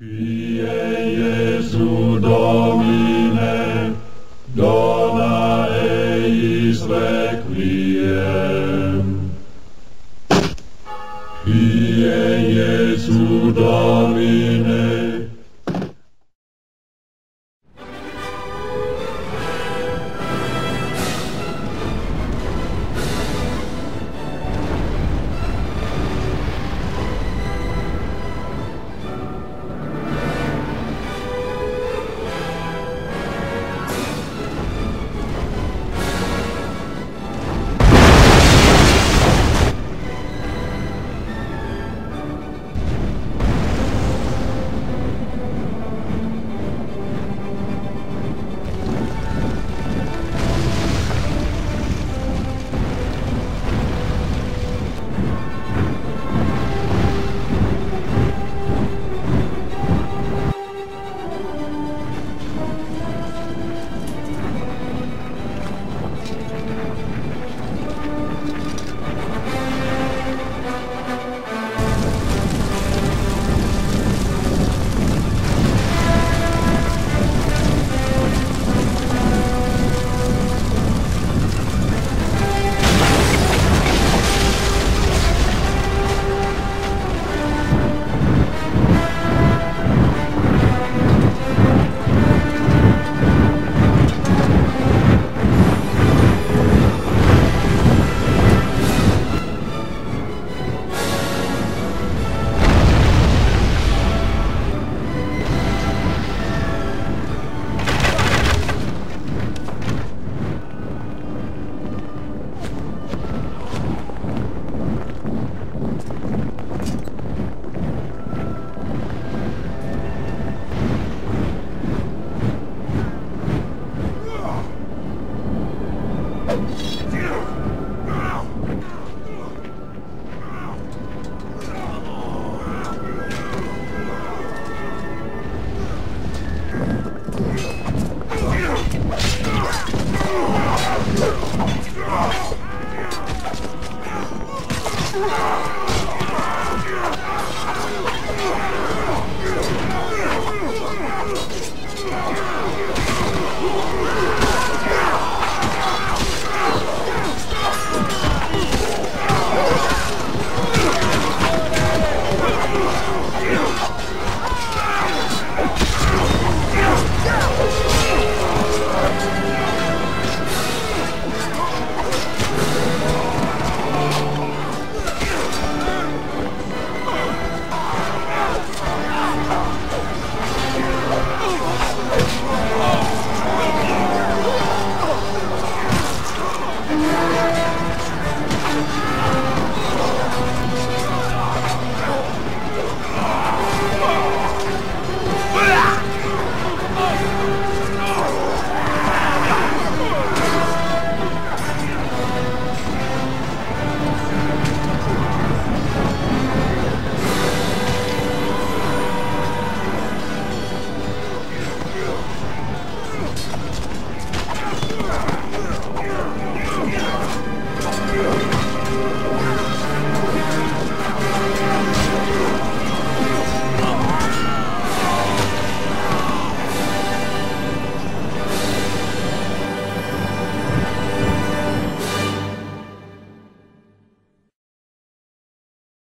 Pie Iesu Domine, dona eis requiem. Pie Iesu Domine,